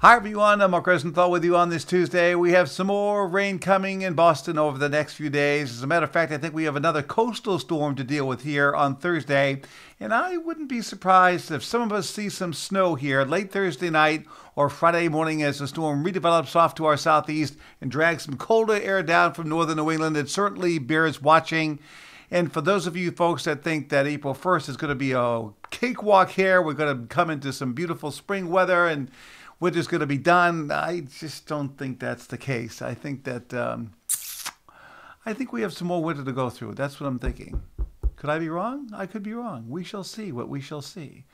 Hi everyone, I'm Mark Rosenthal with you on this Tuesday. We have some more rain coming in Boston over the next few days. As a matter of fact, I think we have another coastal storm to deal with here on Thursday. And I wouldn't be surprised if some of us see some snow here late Thursday night or Friday morning as the storm redevelops off to our southeast and drags some colder air down from northern New England. It certainly bears watching. And for those of you folks that think that April 1st is going to be a cakewalk here, we're going to come into some beautiful spring weather and winter's going to be done. I just don't think that's the case. I think that um, I think we have some more winter to go through. That's what I'm thinking. Could I be wrong? I could be wrong. We shall see what we shall see.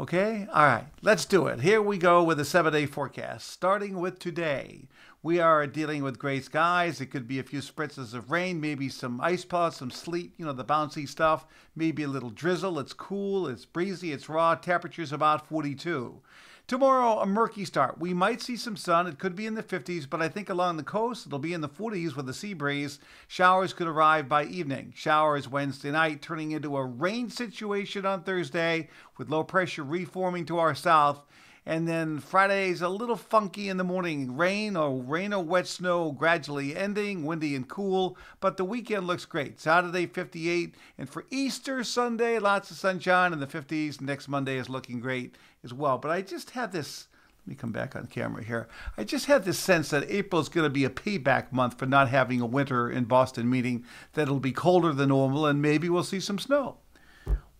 Okay? All right, let's do it. Here we go with a seven day forecast. Starting with today, we are dealing with gray skies. It could be a few spritzes of rain, maybe some ice pellets, some sleet, you know, the bouncy stuff, maybe a little drizzle. It's cool, it's breezy, it's raw. Temperature's about 42. Tomorrow, a murky start. We might see some sun. It could be in the 50s, but I think along the coast, it'll be in the 40s with a sea breeze. Showers could arrive by evening. Showers Wednesday night, turning into a rain situation on Thursday with low pressure reforming to our south. And then Friday's a little funky in the morning. Rain or rain or wet snow gradually ending, windy and cool. But the weekend looks great. Saturday 58. And for Easter Sunday, lots of sunshine in the 50s. Next Monday is looking great as well. But I just had this. Let me come back on camera here. I just had this sense that April is going to be a payback month for not having a winter in Boston, meaning that it'll be colder than normal and maybe we'll see some snow.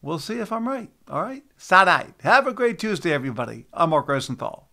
We'll see if I'm right. All right. Sad Have a great Tuesday, everybody. I'm Mark Rosenthal.